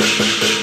Schluss.